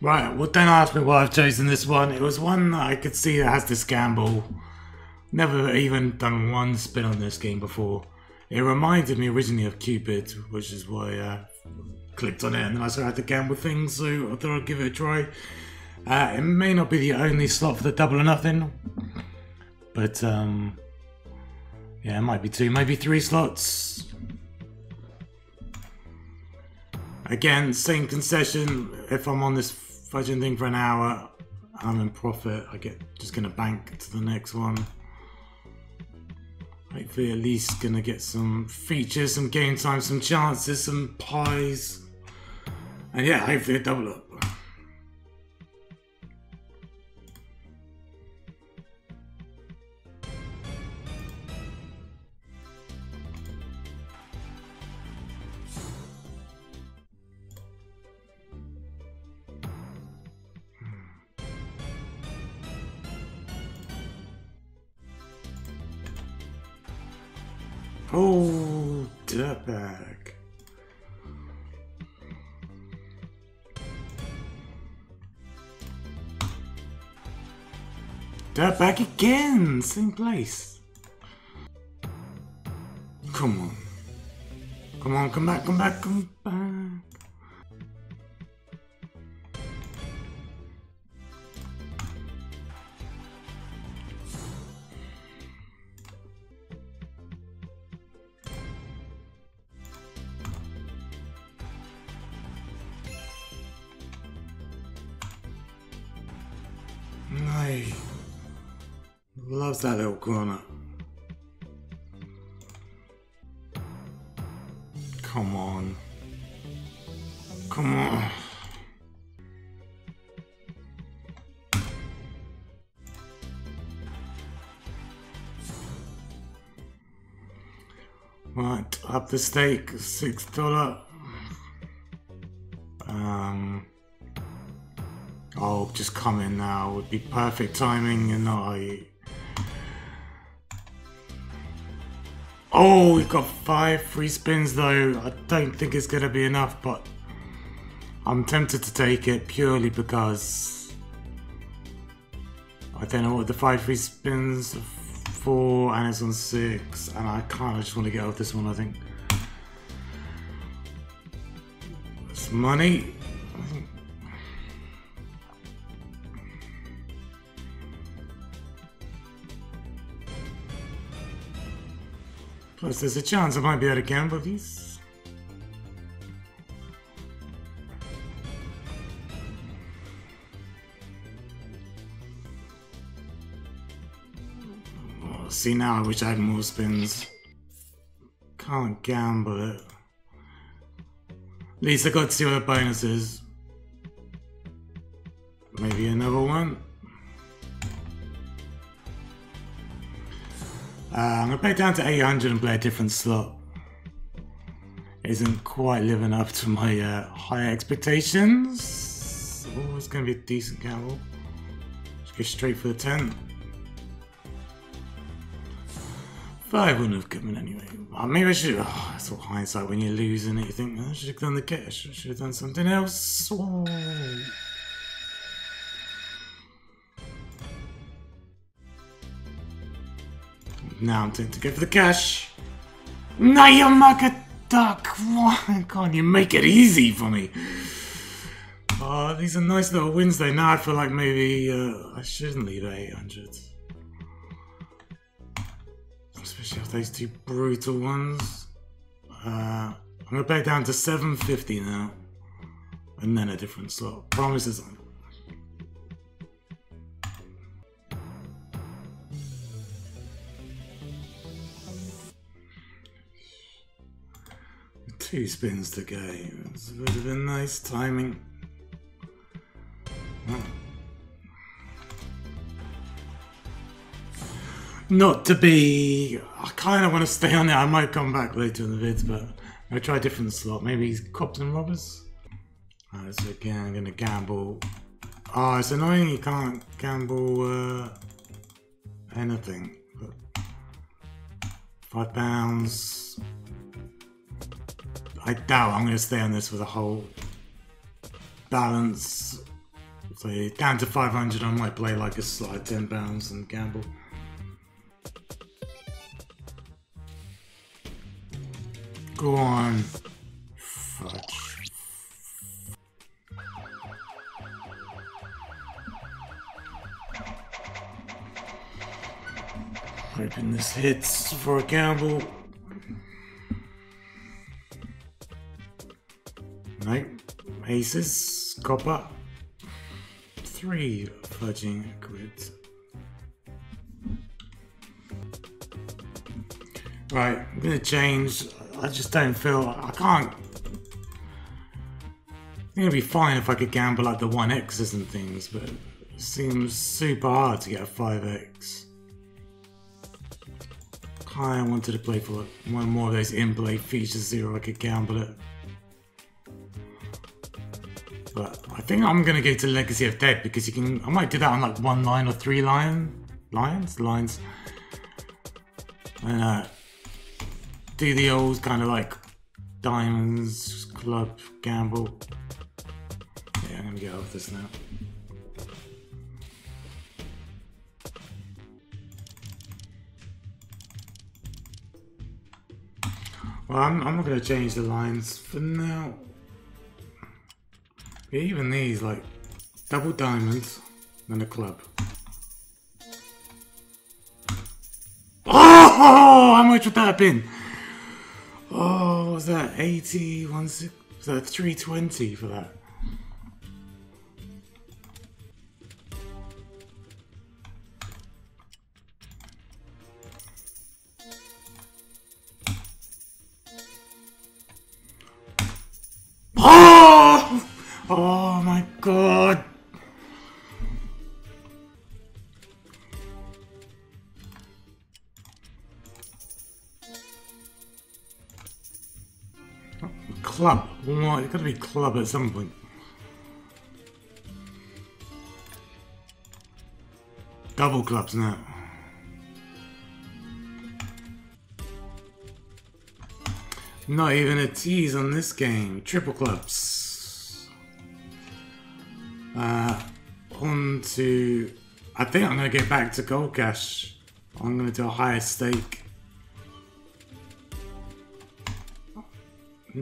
Right, well don't ask me why I've chosen this one. It was one that I could see that has this gamble. Never even done one spin on this game before. It reminded me originally of Cupid, which is why I clicked on it and then I had the gamble thing, so I thought I'd give it a try. Uh, it may not be the only slot for the double or nothing, but um, yeah, it might be two, maybe three slots. Again, same concession. If I'm on this fudging thing for an hour, I'm in profit. I get just gonna bank to the next one. Hopefully, at least gonna get some features, some game time, some chances, some pies, and yeah, hopefully a double up. Oh, dirtbag. Dirtbag again! Same place. Come on. Come on, come back, come back, come back. No. Loves that little corner. Come on. Come on. Right, up the stake, six dollar. Oh, just come in now It would be perfect timing, and I. Oh, we've got five free spins though. I don't think it's gonna be enough, but I'm tempted to take it purely because I don't know what the five free spins are for, and it's on six, and I kind of just want to get off this one. I think it's money. Plus, there's a chance I might be able to gamble these. Oh, see now, I wish I had more spins. Can't gamble it. At least I got to see what the bonus is. Maybe another one. Uh, I'm gonna it down to 800 and play a different slot. Isn't quite living up to my uh, high expectations. Oh, it's gonna be a decent gamble. Just go straight for the 10. Five wouldn't have come in anyway. Oh, maybe I should. Oh, that's all hindsight when you're losing it. You think oh, I should have done the cash. I should have done something else. Now I'm tempted to go for the cash. No, you mugger duck! Why can't you make it easy for me? Oh, these are nice little wins though. Now I feel like maybe uh, I shouldn't leave at 800. Especially after those two brutal ones. Uh, I'm gonna back down to 750 now. And then a different slot. Promises. Two spins to go. It's would have been nice timing. Not to be. I kind of want to stay on it. I might come back later in the vids, but I'll try a different slot. Maybe he's cops and robbers. Alright, so again, I'm gonna gamble. Oh, it's annoying you can't gamble uh, anything. But Five pounds. I doubt I'm going to stay on this for the whole balance. So down to 500, I might play like a slide 10 pounds and gamble. Go on. Fudge. Hoping this hits for a gamble. Aces. Copper. Three fudging grids. Right, I'm gonna change. I just don't feel I can't. I think it'd be fine if I could gamble like the 1x's and things, but it seems super hard to get a 5x. I wanted to play for one more of those in-play features zero I could gamble it. Think I'm gonna go to Legacy of Dead because you can I might do that on like one line or three line lines lines. And uh do the old kind of like diamonds club gamble. Yeah, I'm gonna get off this now. Well, I'm, I'm not going to change the lines for now. Even these, like, double diamonds and a club. Oh, how much would that have been? Oh, was that 80, was that 320 for that? Oh my god! Club. What? It's gotta be club at some point. Double clubs now. Not even a tease on this game. Triple clubs. Uh, on to... I think I'm going to get back to Gold Cash. I'm going to do a higher stake.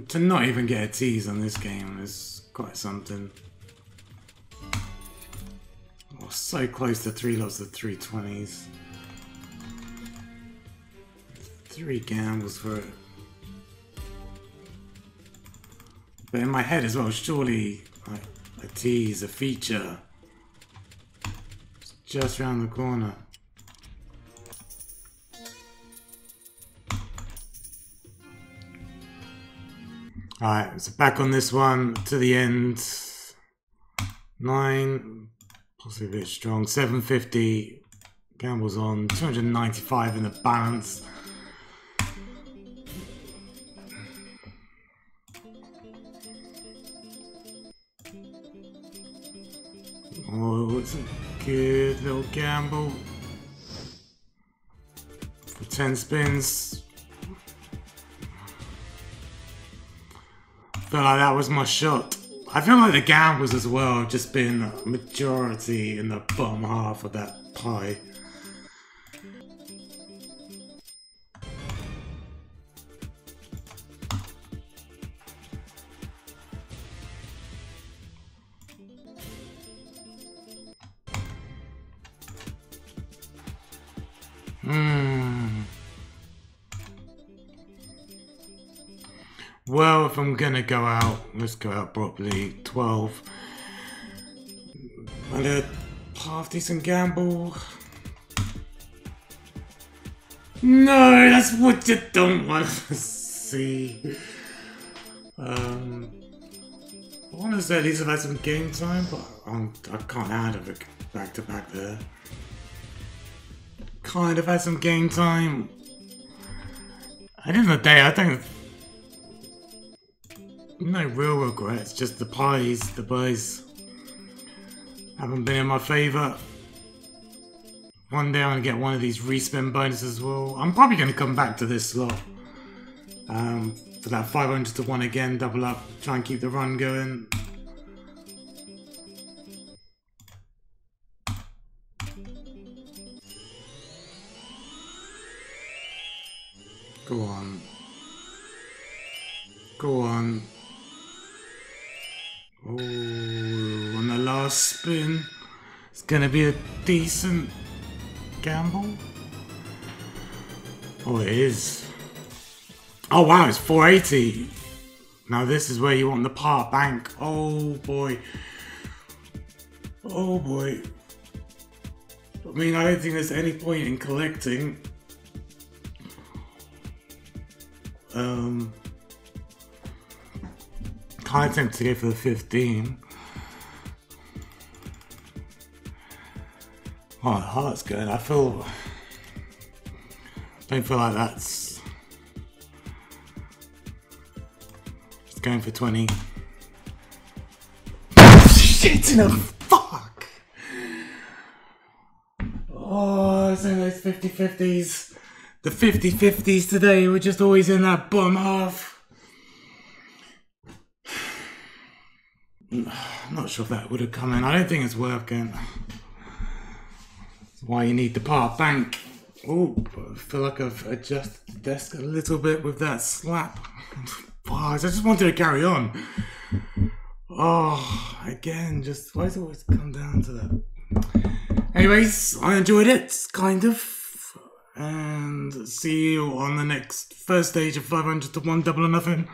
To not even get a tease on this game is quite something. Oh, so close to three lots of 320s. Three gambles for it. But in my head as well, surely like, a tease, a feature. It's just around the corner. Alright, so back on this one to the end. Nine, possibly a bit strong. 750. Gamble's on. 295 in the balance. Oh, it's a good little gamble. For 10 spins. Felt like that was my shot. I feel like the gambles as well have just been majority in the bottom half of that pie. Well, if I'm gonna go out, let's go out properly. 12. And a half decent gamble. No, that's what you don't want to see. Um, I want to say at least I've had some game time, but I'm, I can't handle it back to back there kind of had some game time. I didn't the day, I think no real regrets, just the pies, the buys haven't been in my favour. one day I'm going to get one of these respin bonuses as well. I'm probably going to come back to this slot. Um, for that 500 to 1 again, double up, try and keep the run going. Go on. Go on. Oh, on the last spin, it's gonna be a decent gamble. Oh, it is. Oh wow, it's 480. Now this is where you want the par bank. Oh boy. Oh boy. I mean, I don't think there's any point in collecting. Um, kind of tempted to go for the 15. Oh, my heart's good. I feel. Don't feel like that's. It's going for 20. Shit in a fuck! Oh, it's in those 50 50s. The 50 50s today, we're just always in that bum half. I'm not sure if that would have come in. I don't think it's working. That's why you need the par bank. Oh, I feel like I've adjusted the desk a little bit with that slap. Bars. I just wanted to carry on. Oh, again, just why does it always come down to that? Anyways, I enjoyed it, kind of. And see you on the next first stage of 500 to 1 double or nothing.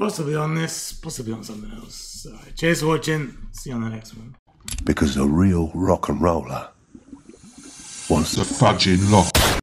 Possibly on this, possibly on something else. So, cheers for watching. See you on the next one. Because a real rock and roller wants The fudging lot.